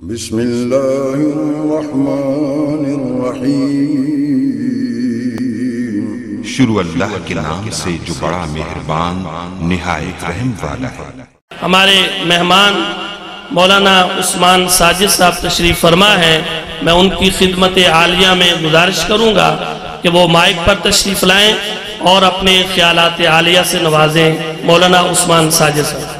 बिस्मिल्लाहिर्रहमानिर्रहीम। शुरू अल्लाह के नाम से जो बड़ा मेहरबान निहायत रहम वाला है। हमारे मेहमान मौलाना उस्मान साजिद साहब तशरीफ़ फरमा है। मैं उनकी खिदमत आलिया में गुजारिश करूँगा कि वो माइक पर तशरीफ़ लाएँ और अपने ख्यालात आलिया से नवाजें। मौलाना उस्मान साजिद साहब।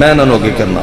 मैं ना नोगे करना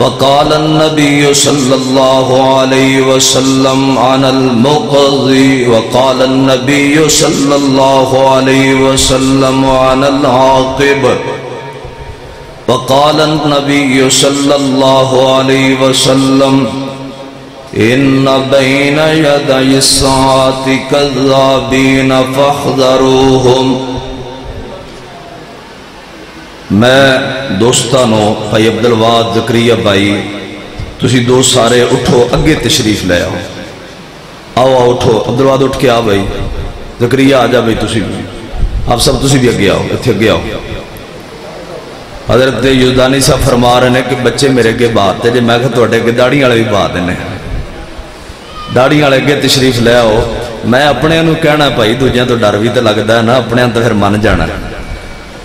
वकाल नबी सल्लाम अनलमोजी वकाल नबी सल्लाम अनलआब वकाल नबी सल्लाम इन बैन यदसाति कज़ाबीन फ़खदरूहुम मैं दोस्तों भाई अब्दुलवाद जक्रिया भाई तुम दो सारे उठो अगे तशरीफ़ ले आओ। आओ आओ, उठो। अब्दुलवाद उठ के आ भाई। जक्रिया आ जा भाई तुम आप सब तुम भी अगे आओ इतने अगे आओ। हज़रत युद्धानी साहब फरमा रहे हैं कि बच्चे मेरे अगे बात है जो मैं थोड़े अगर दाड़ी वाले भी बात ने दाड़ी वाले अगे तशरीफ़ ले आओ। मैं अपन कहना भाई दूजे तो डर भी तो लगता है ना, अपने तो फिर मन जाना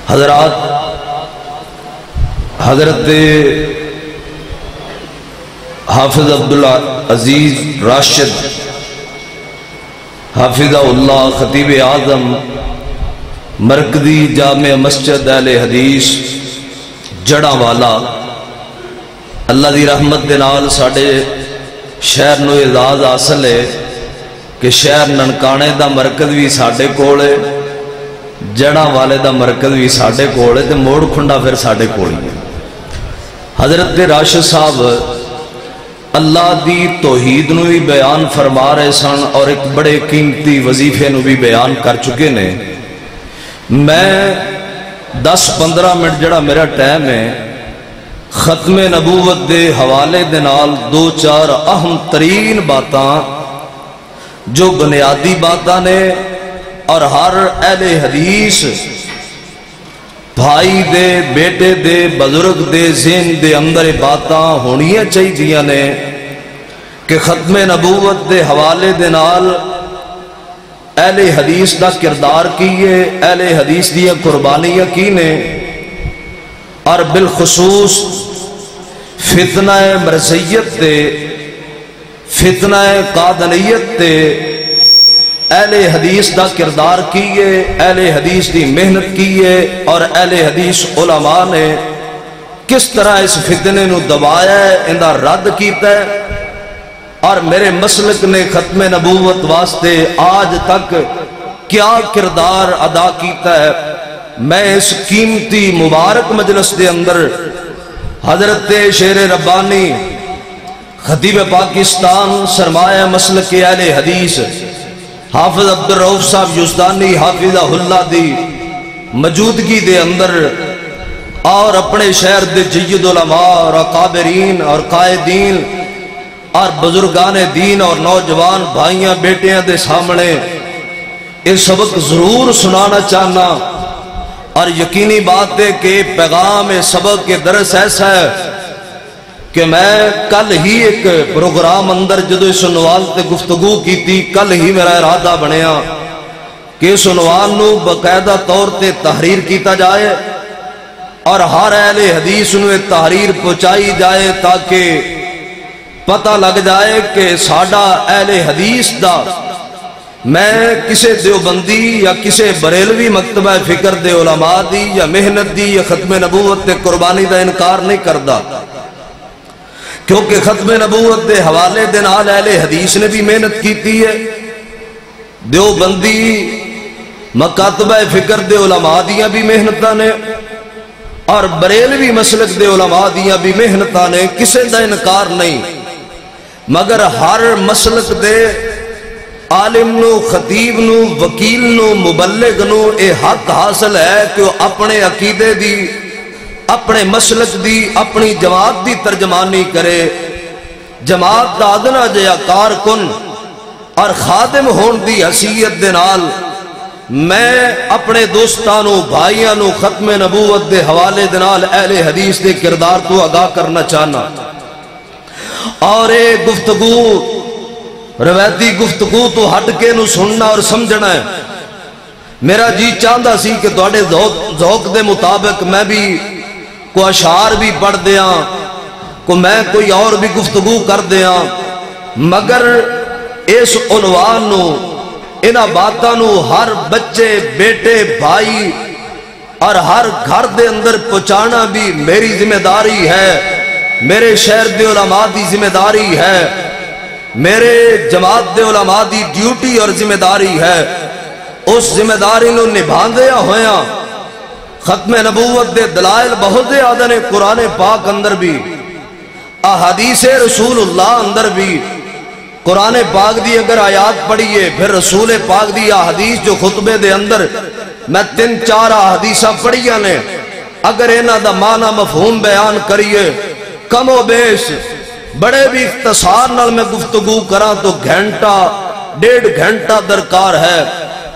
हजरात हज़रत हाफिज अब्दुल्ला अज़ीज़ राशिद हाफिजाउल्ला ख़तीब आज़म मरकदी जाम मस्जिद अल हदीस जड़ा वाला अल्लाह की रहमत के नाल साढ़े शहर में इजाज हासिल है कि शहर ननकाने का मरकज भी साढ़े कोल जड़ा वाले का मरकज भी साढ़े कोल है तो मोड़ खुंडा फिर साढ़े कोल ही। हज़रत राशिद साहब अल्लाह की तोहीद भी बयान फरमा रहे सन और एक बड़े कीमती वजीफे भी बयान कर चुके ने। मैं दस पंद्रह मिनट जड़ा मेरा टाइम है खत्म नबूवत के हवाले दे नाल दो चार अहम तरीन बात, जो बुनियादी बात ने और हर अहले हदीस भाई दे, बेटे दे, बजुर्ग दे, जिन दे अंदर बात होनिया चाहिए ने, कि खत्म नबूवत के हवाले दे नाल अहले हदीस का किरदार की है, अहले हदीस दिया कुर्बानियाँ की ने, और बिलखसूस फितना मरसैयत ते फितना कादनीयत अहले हदीस का किरदार की है? अहले हदीस की मेहनत की है? और अहले हदीस उलमा ने किस तरह इस फितने दबाया है? इनका रद्द किया और मेरे मसलक ने खत्म नबूवत वास्ते आज तक क्या किरदार अदा किया है? मैं इस कीमती मुबारक मजलस के अंदर हज़रत शेर रब्बानी, खतीब पाकिस्तान सरमाया मसल के अहले हदीस हाफिज अब्दुल रऊफ साहब युजदानी हाफिजा हुल्ला दी मौजूदगी दे अंदर और अपने शहर के जयदुलमा और काबरीन और कायदीन और बुजुर्गान दीन और नौजवान भाइयों, बेटिया के सामने ये सबक ज़रूर सुनाना चाहना और यकीनी बात है कि पैगाम सबक के दरस ऐसा है कि मैं कल ही एक प्रोग्राम अंदर जो इस उनवान से गुफ्तगु की कल ही मेरा इरादा बनया कि इस उनवान बकायदा तौर पर तहरीर किया जाए और हर अहले हदीस में तहरीर पहुंचाई जाए ताकि पता लग जाए कि साडा अहले हदीस का मैं किसी देवबंदी या किसी बरेलवी मकतबा फ़िक्र दे उलमा दी या मेहनत की या खत्म नबूवत कुर्बानी का इनकार नहीं करता क्योंकि खत्म नबूवत के हवाले दे नाल अहले हदीस ने भी मेहनत की है। देवबंदी, मकातबा फ़िक्र दे उलमा दियाँ भी मेहनत ने, और बरेलवी मसलक दे उलमा दियाँ भी मेहनत ने, किसी का इनकार नहीं। मगर हर मसलक दे आलिम खतीब नु, वकील नु यह हक हासिल है कि अपने अकीदे दी अपने मसलक की अपनी जमात की तर्जमानी करे। जमात का अदना जया कारकुन और खादिम होने की हसीयत दे नाल मैं अपने दोस्तों भाइयों खत्म नबूवत के हवाले अहले हदीस के किरदार को आगाह करना चाहना। और ये गुफ्तगु रवायती गुफ्तगु तो हट के सुनना और समझना है। मेरा जी चाहता सी कि थोड़े जौक के मुताबिक मैं भी को अशार भी पढ़ दिया को मैं कोई और भी गुफ्तगु कर दिया, मगर इस उनवान इन्होंने बातों हर बच्चे, बेटे, भाई और हर घर के अंदर पहुंचाना भी मेरी ज़िम्मेदारी है, मेरे शहर के उलमा की ज़िम्मेदारी है, मेरे जमात दे उलमा की ड्यूटी और ज़िम्मेदारी है, उस ज़िम्मेदारी निभाद्या होया खत्म नबूवत के दलायल बहुत ज़्यादा ने, कुरान पाक अंदर भी, अहदीस रसूल उल्लाह अंदर भी। कुरान पाक दी अगर आयात पढ़िए, फिर रसूल पाक दी हदीस जो खुतबे दे अंदर, मैं तीन चार हदीसा पढ़िया ने। अगर इन्हों का माना मफहूम बयान करिए, कमो बेश, बड़े भी इख्तसार मैं गुफ्तगु करा तो घंटा, डेढ़ घंटा दरकार है।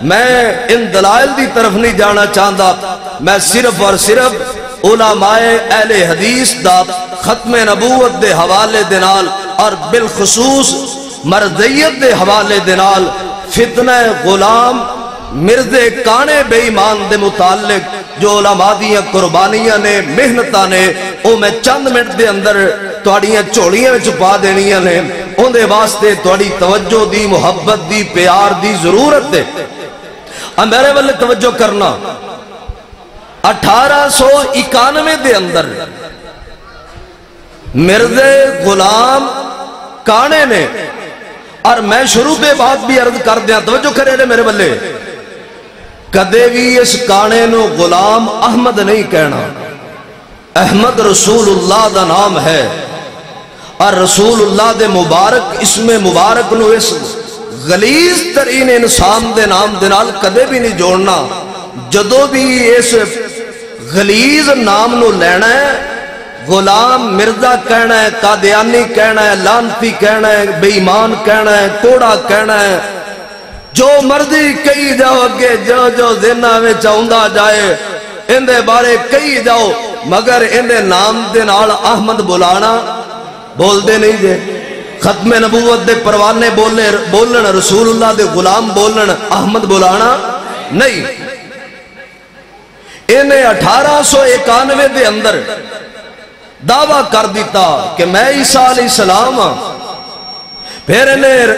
मैं इन दलाइल की तरफ़ नहीं जाना चाहता। मैं सिर्फ़ और सिर्फ़ उलामाए अहले हदीस दा खत्म नबूवत के हवाले दे नाल और बिलखसूस मरदयत के हवाले दे नाल फितना गुलाम, मिर्जे काने बेईमान के मुतालिक जो उलमा दियाँ कुर्बानियाँ ने, मेहनत ने वो मैं चंद मिनट के अंदर थोड़िया झोलिया पा देनिया ने उनके वास्ते थोड़ी तवज्जो दी, मुहब्बत दी, प्यार दी ज़रूरत है मेरे वाले तवज्जो करना। अठारह सौ इकानवे के अंदर मिर्जे गुलाम काने ने, और मैं शुरू के बाद भी अर्ज़ कर दिया, तवज्जो करे ने मेरे बल्ले कदे भी इस काने गुलाम अहमद नहीं कहना। अहमद रसूल उल्लाह का नाम है, और रसूलुल्लाह दे मुबारक, इसमें मुबारक नु इस गलीज तरीन इंसान के नाम के नाल कदे भी नहीं जोड़ना। जदों भी इस गलीज नाम नु लेना है, गुलाम मिर्ज़ा कहना है, कादियानी कहना है, लानती कहना है, बेईमान कहना है, कोड़ा कहना है, जो मर्ज़ी कही जाओ अगे जो जो दिना आंदा जाए इंदे बारे कही जाओ, मगर इंदे नाम के नाल अहमद बुलाना बोलते नहीं जे। खत्म नबूवत दे परवाने बोले बोलन रसूलुल्लाह दे गुलाम बोलन अहमद बुलाना नहीं। इन्हें अठारह सौ इकानवे के अंदर दावा कर दिता कि मैं ईसा सलाम हाँ। फिर इन्हें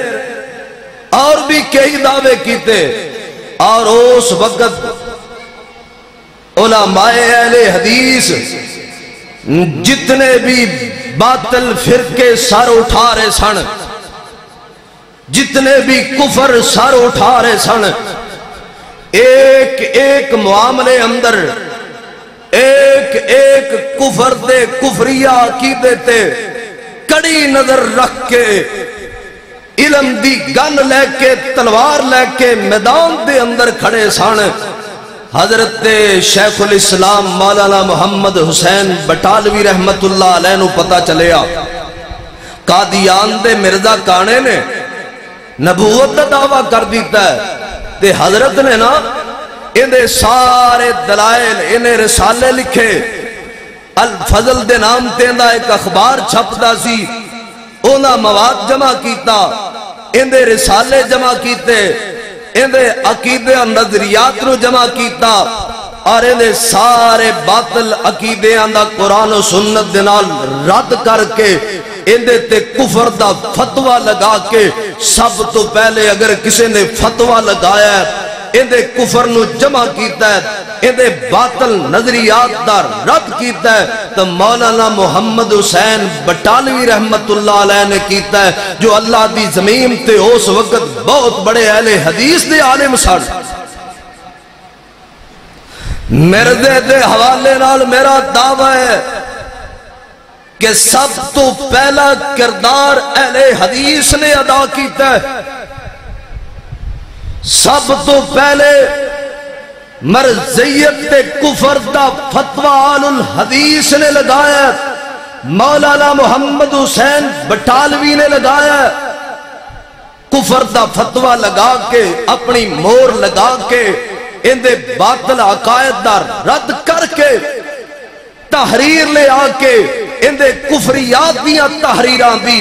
और भी कई दावे किए और उस वक्त उलमाए अहले हदीस जितने भी बातल फिरके सर उठा रहे सन। जितने भी कुफर सर उठा रहे सन। एक एक मामले अंदर, एक एक कुफर दे कुफरिया अकीदे ते कड़ी नज़र रख के, इलम दी गन लैके, तलवार लैके मैदान के अंदर खड़े सन। हज़रत शेखुल इस्लाम मौलाना मोहम्मद हुसैन बटालवी अलैह पता चलिया कादियान दे मिर्ज़ा काने ने नबूवत का दावा कर दिता है। ते हज़रत ने ना इन्हें सारे दलायल इन्हें रिसाले लिखे। अल फजल दे नाम तेंदा एक अखबार छपता सी। ओना मवाद जमा किया इन्हें रिसाले जमा किते। इन्हें अकीदे नजरियात जमा किया और इन्हें सारे बातल अकीदिया का कुरान सुन्नत रद्द करके ਇਹਦੇ ਤੇ ਕੁਫਰ ਦਾ ਫਤਵਾ ਲਗਾ ਕੇ ਸਭ ਤੋਂ ਪਹਿਲੇ ਅਗਰ ਕਿਸੇ ਨੇ ਫਤਵਾ ਲਗਾਇਆ ਹੈ, इन्हें कुफर जमा किया इन्हे बातल नजरियात का रद्द किया है तो मौलाना मुहम्मद हुसैन बटालवी रहमत ने किया है, जो अल्लाह की ज़मीन से उस वक्त बहुत बड़े अहले हदीस के आलिम सन। मेरे के हवाले मेरा दावा है कि सब तो पहला किरदार अहले हदीस ने अदा किया है। सब तो पहले मरजैयत ते कुफर दा फतवा आलुल हदीस ने लगाया, मौलाना मोहम्मद हुसैन बटालवी ने लगाया, कुफर दा फतवा लगा के, अपनी मोर लगा के इंदे बातल अकायद दा रद्द करके, तहरीर ले आके इंदे कुफरियात दियाँ तहरीरां दी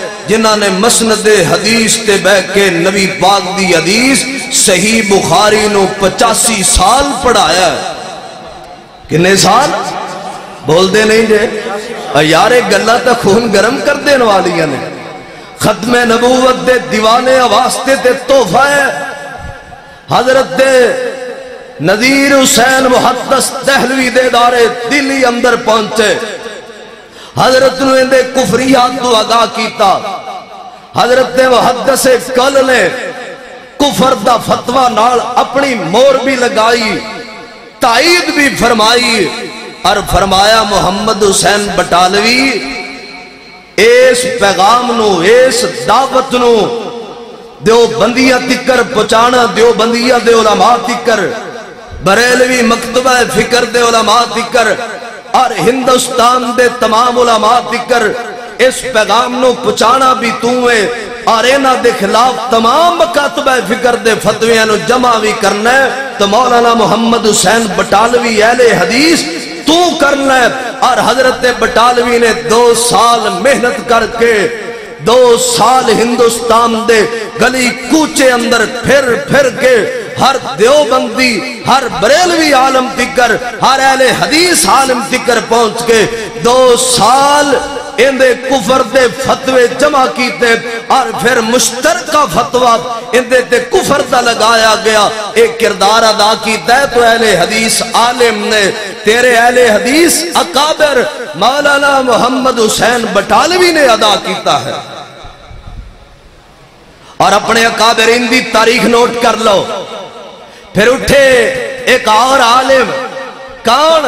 जिन्हों ने मसनद हदीस ते बह के नबी पाक दी हदीस सही बुखारी पचासी साल पढ़ाया। किन्ने साल? बोलते नहीं जे। यार तो खून गर्म कर देने वाली ने। खत्म नबूवत दे दीवाने वास्ते ते तोहफा है। हज़रत दे नजीर हुसैन मुहदस दहलवी दे दारे दिल्ली अंदर पहुँचे। हज़रत नु कुफरियात तो आगा कीता। हज़रत दे मुहदस कल ने कुफर दा फतवा नाल अपनी मोर भी लगाई, ताईद भी फरमाई, और फरमाया, मोहम्मद हुसैन बटालवी, इस पैगाम इस दावत नु दो बंदिया तिकर पहुंचाना दो बंदिया दे बरेलवी मकतबा फिकर दे उलमा तिकर और हिंदुस्तान दे तमाम उलमा तिकर इस पैगाम नु पहुंचाना भी तू है, और इन्हां दे खिलाफ तमाम मकातबा फिकर दे फतवियाँ जमा भी करना है तो मौलाना मोहम्मद हुसैन बटालवी अहले हदीस तू करना है, और हज़रत बटालवी ने दो साल मेहनत करके, दो साल हिंदुस्तान दे गली कूचे अंदर फिर फिर के हर देवबंदी, हर बरेलवी आलम तिकर हर अहले हदीस आलम तिकर पहुँच के दो साल फतवे जमा कीते और फिर मुश्तरका फतवा इंदे ते कुफर दा लगाया गया। एक किरदार अदा किया तो अहले हदीस आलिम ने। तेरे अहले हदीस अकाबर मौलाना मोहम्मद हुसैन बटालवी ने अदा किया है। और अपने अकाबरीन की तारीख नोट कर लो। फिर उठे एक और आलिम, कौन?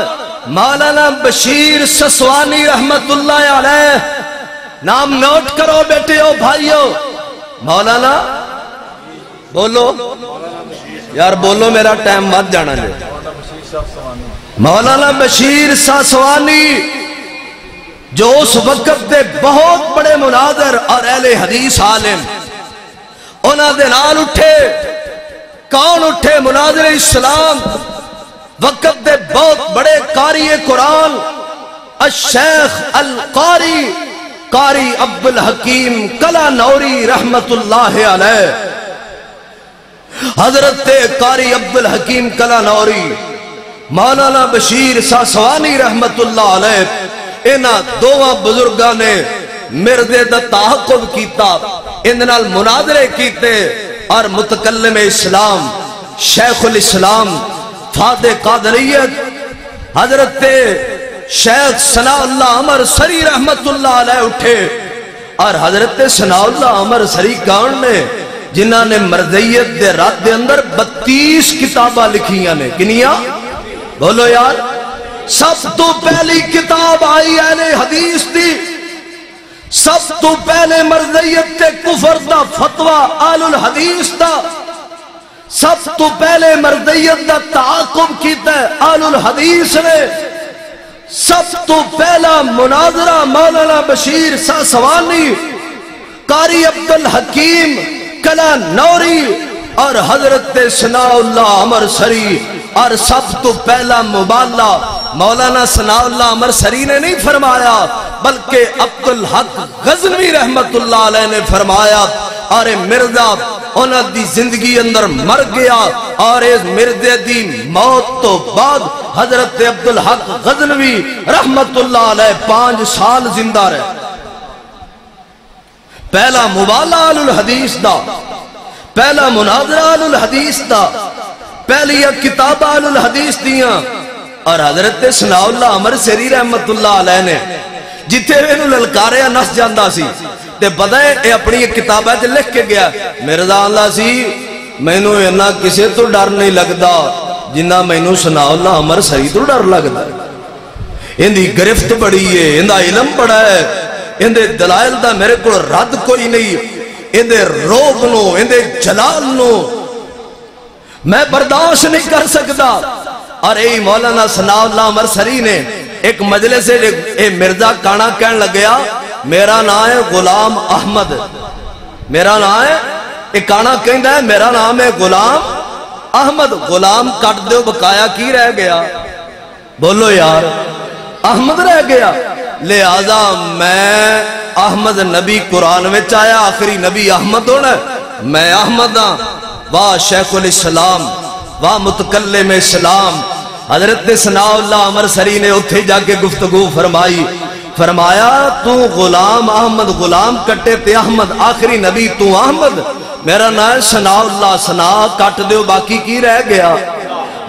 मौलाना बशीर ससवानी रहमतुल्लाह अलैह। नाम नोट करो बेटे ओ भाइयों। मौलाना, बोलो। यार बोलो, मेरा टाइम मत जाना जी। मौलाना बशीर ससवानी, जो उस वक्त के बहुत बड़े मुनादर और अहले हदीस आलिम उन्होंने नाल उठे। कौन उठे? मुनाजर इस्लाम। वक्त दे बहुत बड़े कारी कुरान। अशेख अल कारी कारी अब्दुल हकीम कला नौरी रहमतुल्लाह हज़रत कारी अब्दुल हकीम कला नौरी मौलाना बशीर सासवानी रहमतुल्लाह इन्हां दोवां बुजुर्गां ने मिर्दे दा ताहकुब कीता। इन नाल मुनादरे कीते और मुतकलम इस्लाम, शेखुल इस्लाम, फादे कादरियत, हज़रत शेख सनाउल्ला अमर सरी रहमतुल्लाह अलैह उठे और हज़रत सनाउल्ला अमर सरी कौन ने जिन्हों ने मरदयत के रात के अंदर बत्तीस किताबा लिखिया ने किनिया बोलो यार, सब तो पहली किताब आई है हदीस की सब तो पहले मरजयत के कुफर का फतवा आलुल हदीस का सब तो पहले मरदयत का ताकुब किया आलुल हदीस ने। सब तो पहला मुनाजरा मौलाना बशीर सासवानी, कारी अब्दुल हकीम, कला नौरी और हज़रत सनाउल्ला अमर सरी और सब तो पहला मुबाला मौलाना सनाउल्ला अमर सरी ने नहीं फरमाया, बल्कि अब्दुल हक गजनवी रहमतुल्लाह अलैह ने फरमाया, अरे मिर्ज़ा उन्होंने ज़िंदगी अंदर मर गया, और इस मिर्जे की मौत तो बाद हज़रत अब्दुल हक गजनवी रहमतुल्लाह अलैह पाँच साल ज़िंदा रहे। पहला मुबाला अल हदीस का पहला मुनाजरा अल हदीस का पहली किताबा अल हदीस दिया और हज़रत सनाउल्ला अमर रहमतुल्ला अलैह ने, जिथे इन्हू ललकारिया नस जाता सी, ते पता है अपनी किताबा च लिख के गया मिर्ज़ा आंदा सी, मैनू इन्ना किसी तो डर नहीं लगता जिन्ना मैनू सनाउल्ला अमर सरी तो डर लगता इनकी गिरफ्त बड़ी है इनका इलम बड़ा है इनके दलायल का मेरे को रद्द कोई नहीं इनके रोब नो इनके जलाल नो। मैं बर्दाश्त नहीं कर सकता और यही मौलाना सनाउल्ला अमर सरी ने एक मजले से ए मिर्ज़ा काना कह लगया मेरा नाम है गुलाम अहमद। मेरा नाम है एक काना कहता है, मेरा नाम है गुलाम अहमद। गुलाम कट दो, बकाया की रह गया? बोलो यार, अहमद रह गया? लिहाजा मैं अहमद नबी कुरान में आया, आखिरी नबी अहमद होना मैं अहमद हाँ। वाह शेखुल इस्लाम, वाह मुतकल में इस्लाम हज़रत सनाउल्ला अमर सरी ने उत्थे जाके गुफ्तगु फरमाई। फरमाया, तू गुलाम अहमद, गुलाम कट्टे ते अहमद, आखिरी नबी तू अहमद। मेरा नाम सनाउल्ला सना कट दो बाकी की रह गया?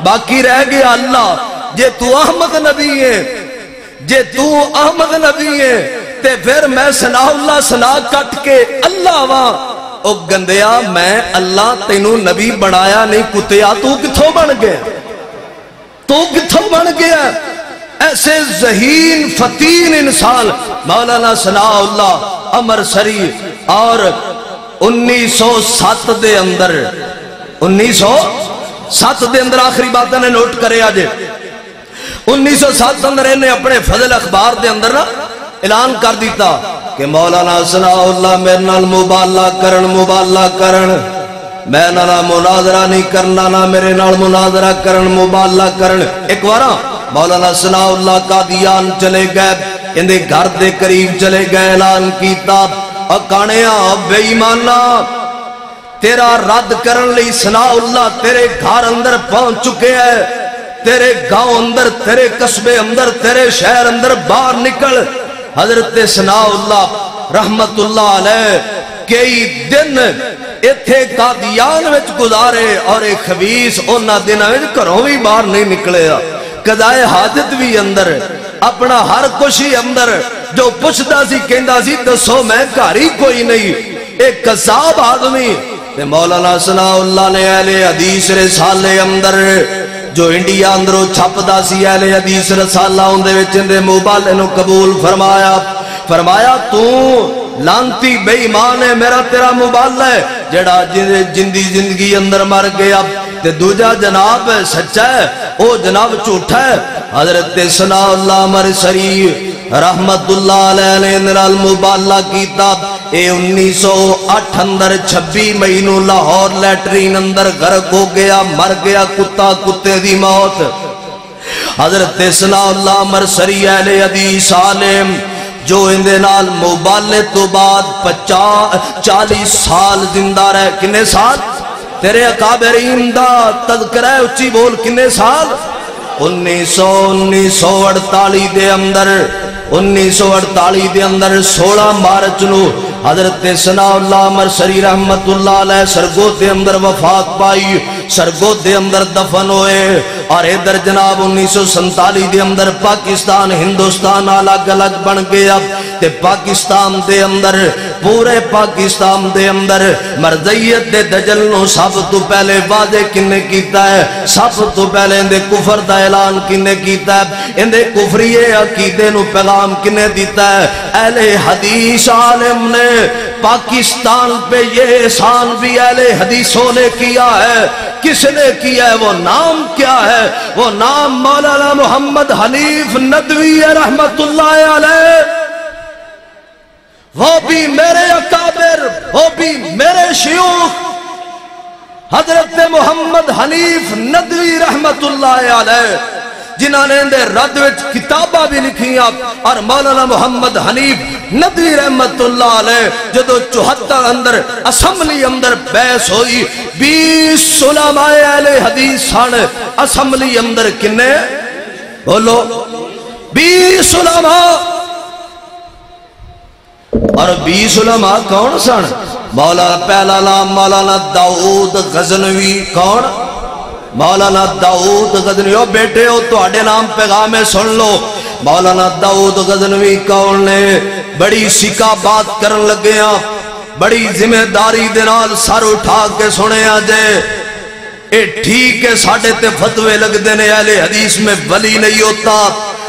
बाकी रह गया अल्लाह। जे तू अहमद नबी है, जे तू अहमद नबी है, ते फिर मैं सनाउल्ला सना कट के अल्लाह वा। ओ गंदया मैं अल्लाह तेनू नबी बनाया नहीं कुत्तिया तू किथों बन गया? तू किथों बन गया। ऐसे जहीन फतीन इंसान, मौलाना सनाउल्ला अमर सरी, और 1907 दे अंदर 1907 दे अंदर आखिरी बात ने नोट करे आज। 1907 अंदर इन्हें अपने फजल अखबार दे अंदर ना ऐलान कर दिता कि मौलाना सनाउल्ला मेरे नाल मुबाला करण मुबाला करण मैं ना मुनाजरा नहीं करना, ना मेरे नाल मुनाजरा करण मुबाला करण एक बार मौलाना सनाउल्ला कादियान चले गए इनके घर के करीब चले गए, ऐलान किया अकाणिया बेईमाना, तेरा रद्द करने ਲਈ सनाउल्ला तेरे घर अंदर पहुँच चुके हैं। तेरे गाँव अंदर, तेरे कस्बे अंदर, तेरे शहर अंदर बाहर निकल। हज़रत सनाउल्ला रहमतुल्लाह अलैह कई दिन इथे कादियान विच गुजारे और एक खबीस उन्होंने दिनों घरों भी बाहर नहीं निकले कदाए हाजत भी अंदर, अपना हर कुछ ही अंदर, जो पुछता सी कहता सी दसो मैं घर ही कोई नहीं। एक कसाब आदमी मौलाना सनाउल्ला ने अहले हदीस रसाले अंदर, जो इंडिया अंदरों छपदा सी, अहले हदीस रसाला इंदे मुबाले कबूल फरमाया। फरमाया, तू लांती बेईमान है, मेरा तेरा मुबाला है। जड़ा जिंदी ज़िंदगी अंदर मर गया, ते दूजा जनाब है, सच्चा है, ओ जनाब झूठा है। हज़रत सनाउल्ला मर सरी रहमतुल्लाह अलैह ने नाल मुबाला कीता। ए 1908 अंदर 26 मई लैटरीन अंदर गर्क हो गया, मर गया कुत्ता कुत्ते मौत। हज़रत जो इन मुबाले तो बाद पचा चालीस साल ज़िंदा रहे। किन्ने साल? तेरे अकाबरीन का तदकर उच्ची बोल किन्ने साल? उन्नीस सौ उन्नीस सौ अड़ताली अंदर, उन्नीस सौ अड़ताली अंदर सोलह मार्च नु हज़रत सनाउल्ला शरी रहमत सरगो के अंदर वफात पाई सरगो के अंदर दफन होए। और इधर जनाब उन्नीस सौ संताली के अंदर पाकिस्तान, हिंदुस्तान अलग अलग बन गया। पाकिस्तान के अंदर पूरे पाकिस्तान दे अंदर मरजईयत दे दजल नु सब तो पहले वादे किन्ने कीता है? सब तो पहले इंदे कुफर दा ऐलान किन्ने कीता है? इंदे कुफरीए अकीदे पैगाम किन्ने दिता है? अहले हदीस आलिम ने पाकिस्तान पे ये एहसान भी अहले हदीसों ने किया है। किसने किया है? वो नाम क्या है? वो नाम मौलाना मोहम्मद हनीफ नदवी रहमतुल्लाह अलैह। वो भी मेरे अकाबिर, वो भी मेरे शियूख। हज़रत मोहम्मद हनीफ नदवी अलैह, जिन्होंने रद किताबा भी लिखिया और मौलाना मोहम्मद हनीफ नदवी अलैह जो चौहत्तर अंदर, असम्बली अंदर बहस हुई। बीस सुलमाए हदीस सन असम्बली अंदर किन्ने? बोलो। बीस सुलमा और बीस उलमा कौन सन? मौलाना पहला नाम मौलाना दाऊद गजनवी कौन? मौलाना दाऊद गजनवी, ओ बेटे हो तो नाम पैगाम सुन लो। मौलाना दाऊद गजनवी कौन ने? बड़ी सिका बात कर लगे बड़ी ज़िम्मेदारी दे सर उठा के सुने जे। ए ठीक है, साढ़े ते फतवे लगते ने, अहले हदीस में वली नहीं होता।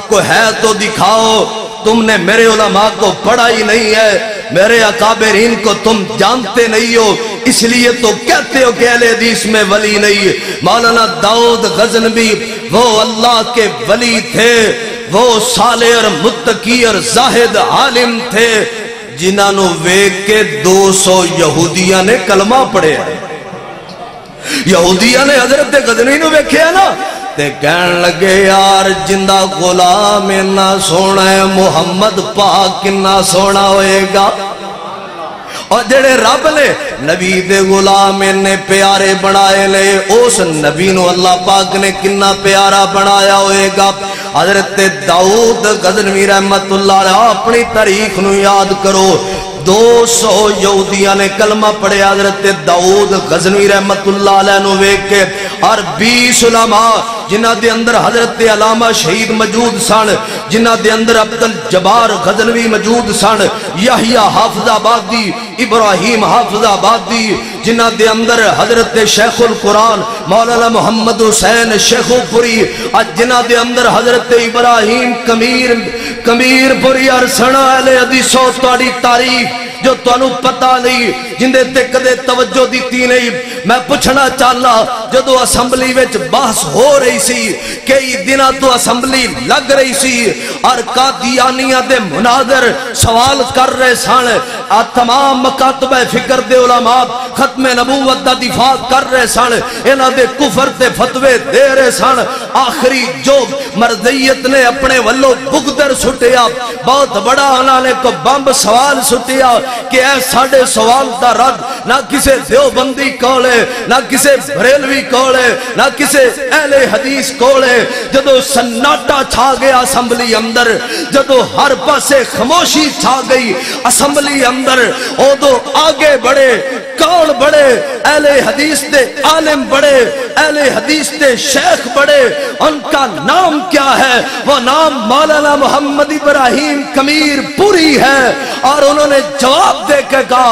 को है तो दिखाओ। तुमने मेरे उलमा को पढ़ा ही नहीं है, मेरे अकाबरीन को तुम जानते नहीं हो, इसलिए तो कहते हो कि हदीस में वली नहीं मौलाना दाऊद गजनबी वो अल्लाह के वली थे, वो साले और मुत्तकी और जाहिद आलिम थे, जिन्होंने वेख के 200 यहूदिया ने कलमा पढ़े। यहूदिया ने हज़रत गजनी वेख्या ना ते कह लगे यार ज़िंदा गुलाम इना सोना है मुहम्मद पाक किन्ना सोना होएगा और जेड़े रब ने नबी दे गुलाम इन्ने प्यारे बनाए ले उस नबी नु अल्लाह पाक ने किन्ना प्यारा बनाया होएगा हज़रत दाऊद गजनवी रहमतुल्लाह अपनी तारीख नु याद करो दो सौ यहूदिया ने कलमा पढ़े हज़रत दाऊद गजनवी रहमतुल्लाह वेख के और बीस उलामा जिन्हों के अंदर हज़रत अलामा शहीद मौजूद सन, जिन्हों के अंदर अब्दुल जबार गजनवी मौजूद सन, याहिया हाफजाबादी, इब्राहिम हाफजाबादी, जिन्हों के अंदर हज़रत शेखुल कुरान, मौलाना मोहम्मद हुसैन शेखुपुरी, अज जिन्हों के अंदर हज़रत इब्राहिम कमीर, कमीरपुरी अरसना अदीसो तारीफ़ जो तुम पता नहीं, जिंदे ते कदे तवज्जो दी नहीं। मैं पूछना चाहना जो असंबली बहस हो रही सी। कई दिन तो असंबली लग रही सी। और कादियानिया दे मुनादर सवाल कर रहे सन। तमाम मकातब फ़िक्र दे उलमा खत्म नबूवत का दिफा कर रहे सन। इन्हों दे कुफर ते फतवे दे रहे सन। आखिरी जो मरदईयत ने अपने वालों बुगदर सुटिया बहुत बड़ा उन्होंने को बंब सवाल सुटिया कि यह साढ़े सवाल का रद ना किसी देवबंदी कोल ना किसी बरेलवी कोल ना किसी अहले हदीस कोल जो सन्नाटा छा गया असंबली अंदर जो हर पासे खामोशी छा गई असंबली अंदर उदो आगे बढ़े, कौन बड़े अहले हदीस दे आलिम बड़े अहले हदीस दे शेख बड़े उनका नाम क्या है? वो नाम मौलाना मोहम्मद इब्राहिम कमीर पूरी है, और उन्होंने जवाब दे के कहा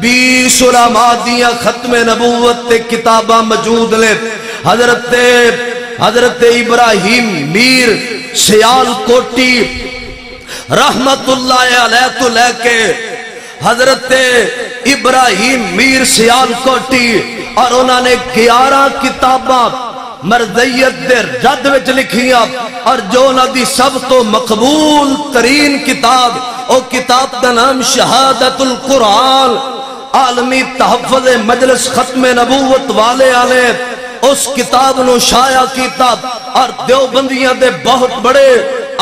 बीस दिया खत्मे किताबा मौजूद ने। हज़रत हज़रत इब्राहिम, मीर कोटी तो हज़रत इब्राहिम, मीर कोटी और उन्होंने ग्यारह किताबा विच लिखिया, और जो उन्होंने सब तो मकबूल तरीन किताब, ओ किताब का नाम शहादतुल कुरान। आलमी तहफल मजलिस खत्म नबूवत वाले आले, उस किताब न किया और दे बहुत बड़े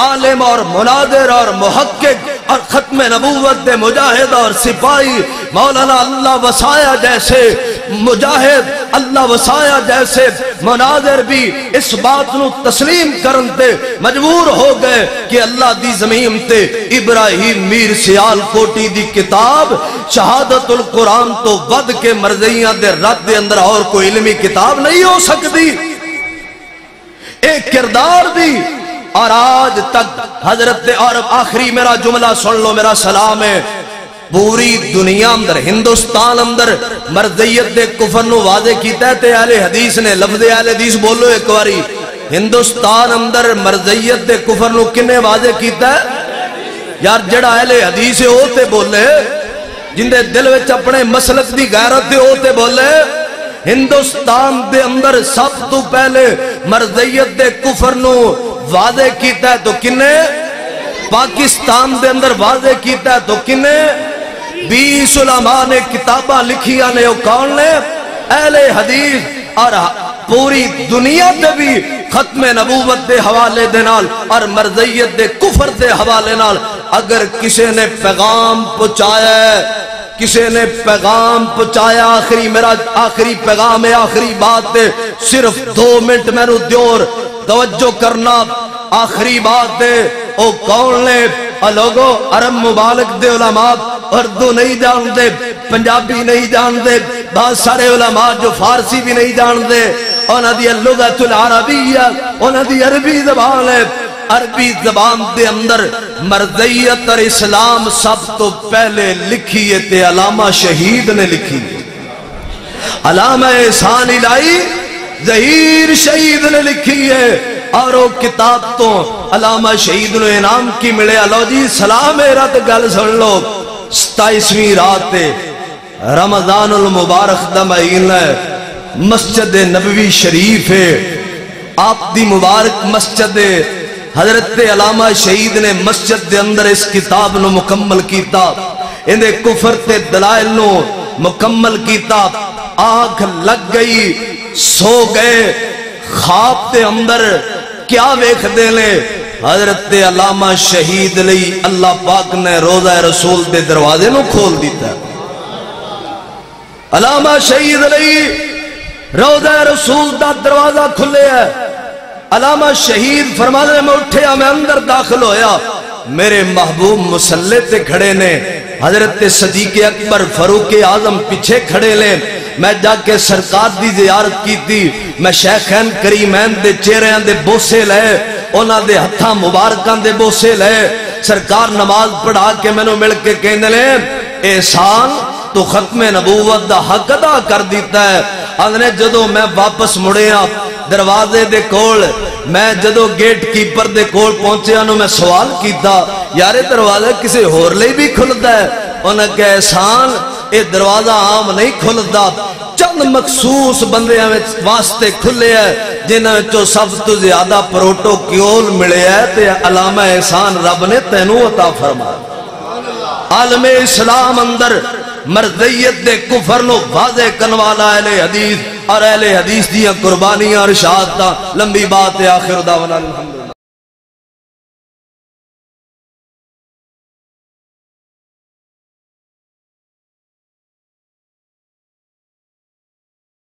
आलिम और मुनादिर और मुहक्क और खत्म नबूवत दे मुजाहिद और सिपाही, मौलाना अल्लाह वसाया जैसे मुजाहिद, अल्लाह वसाया जैसे मुनादिर भी इस बात न तस्लीम करन ते मजबूर हो गए कि अल्लाह दी ज़मीन ते इब्राहिम मीर सियाल कोटी दी किताब, शहादतुल कुरान तो वध के मरजिया दे रद दे अंदर और कोई इलमी किताब नहीं हो सकती। एक किरदार भी और आज तक हज़रत और आखिरी मेरा जुमला सुन लो, मेरा सलाम है। पूरी दुनिया अंदर, हिंदुस्तान अंदर मरजईयत दे कुफर कीता है अहले हदीस ने लफ्ज अहले हदीस बोलो एक बारी। हिंदुस्तान अंदर मरजईयत दे कुफर नु किने वादे है? यार, जड़ा अहले हदीस है वो ते बोले। जिंदे दिल विच अपने मसलक की गैरत है वो ते बोले। हिंदुस्तान दे अंदर सब तो पहले मरजईयत दे कुफर वादे किया तो किन्ने? पाकिस्तान दे अंदर वादे है तो किन्ने? बीस उलमा ने किताबा लिखिया ने कौन ने? अहले हदीस और पूरी दुनिया ते भी खत्म नबूवत दे हवाले दे नाल और मरजईयत दे कुफर दे हवाले नाल अगर किसी ने पैगाम पहुँचाया किसी ने पैगाम पहुँचाया आखिरी मेरा आखिरी पैगाम है, आखिरी बात सिर्फ़ दो मिनट मैनू द्योर तवज्जो करना। आखिरी बात है, ओ कौन ने लोगो, अरब मुबारक दे उलमा, उर्दू नहीं जानते, पंजाबी नहीं जानते, बहुत सारे उलमा जो फारसी भी नहीं जानते। उन्होंने लुगतुल अरबिया उन्होंने अरबी जबान है। अरबी जबान के अंदर मरजईयत और इस्लाम सब तो पहले लिखी है, ते अलामा शहीद ने लिखी अलामा एहसान इलाई जहीर शहीद ने लिखी है। और किताब तो अलामा शहीद ने इनाम की मिले। लो जी, सलाम मेरा तो गल सुन लो। सताईसवीं रात रमज़ान उल मुबारक महीना है। मस्जिद नबवी शरीफ है। आप दी मुबारक मस्जिद हज़रत अलामा शहीद ने मस्जिद के अंदर इस किताब नु मुकम्मल किया इन्हें कुफर दलाइल मुकम्मल किया आँख लग गई। सो गए। खाब के अंदर क्या वेखते ने हज़रत अलामा शहीद लई अल्लाह पाक ने रोजा रसूल के दरवाजे नु खोल दिता। अलामा शहीद लई रोजा रसूल का दरवाज़ा खुले है। अलामा शहीद फरमाने में उठे मैं अंदर दाखिल होया। मेरे महबूब मुसल्ले ते खड़े ने। हज़रत सदीक अकबर, फरूक आज़म पीछे खड़े ने। मैं जाके सरकार की जियारत की मैं शैखैन करीमैन दे चेहरिया दे बोसे ले। उन्होंने हथा मुबारकों के बोसे ले। सरकार नमाज़ पढ़ा के मैनू मिल के कहते ने एहसान तो खत्म नबूवत का हक अदा कर दिता है। आदने जो मैं वापस मुड़िया दरवाजे दे कोल, मैं जदों गेट कीपर दे कोल पहुँचे मैं सवाल किया यार दरवाज़ा किसी होर ले भी खुलता है? उन्हें एहसान ये दरवाज़ा आम नहीं खुलता चंद मखसूस बंद वास्ते खुले है जिन्होंने सब तो ज़्यादा प्रोटोक्योल मिले है अलामा एहसान रब ने तेनों अता फरमाया। आलमे इस्लाम अंदर मरजईयत दे कुफर नो वाजे कनवाला अहले हदीस और अहले हदीस दियाँ कुर्बानियाँ और शहादत लंबी बात आखिर दावना, अल्हम्दुलिल्लाह।